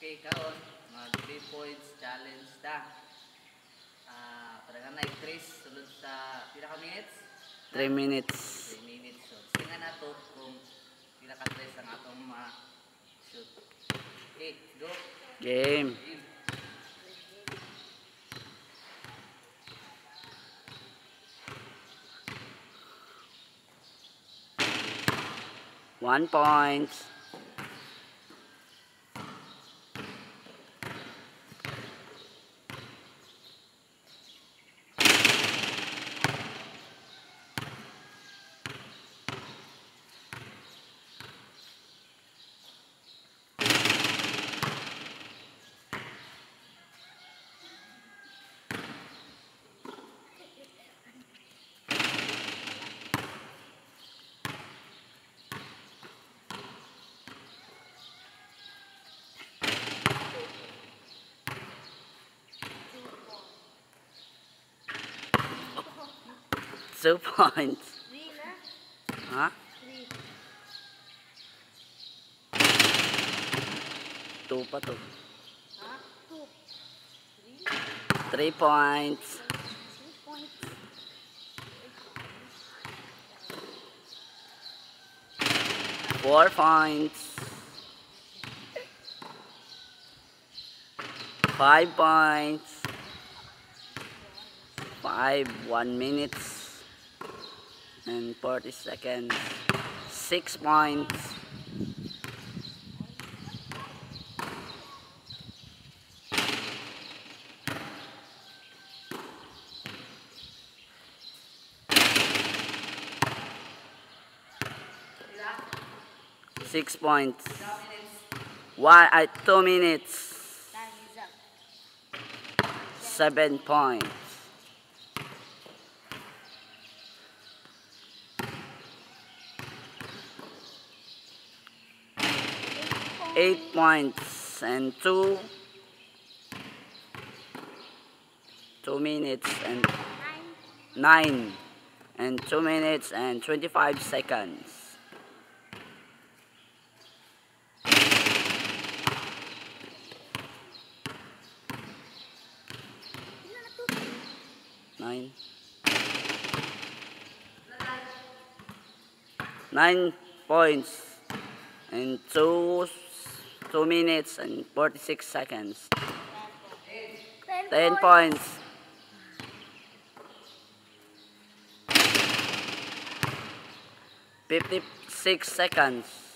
Okay, karon mag 3 points challenge ta. Ah, para na i-trace sulod sa pila ka minutes? 3 minutes. 3 minutes. So, tingnan nato kung pila ka trace ang atong ma-shoot. Okay, go. Game. Game. One point. Two points. Three. Huh? Three. Two pa to. Two. Three points. Four points. Five points. Five, one minutes and 40 seconds. Six points. Six points. One, uh, two minutes. Time is up. Seven points. Eight points and two. Two minutes and Nine. and two minutes and 25 seconds. Nine. Nine points and two two minutes and 46 seconds. Ten Ten points. Fifty-six seconds.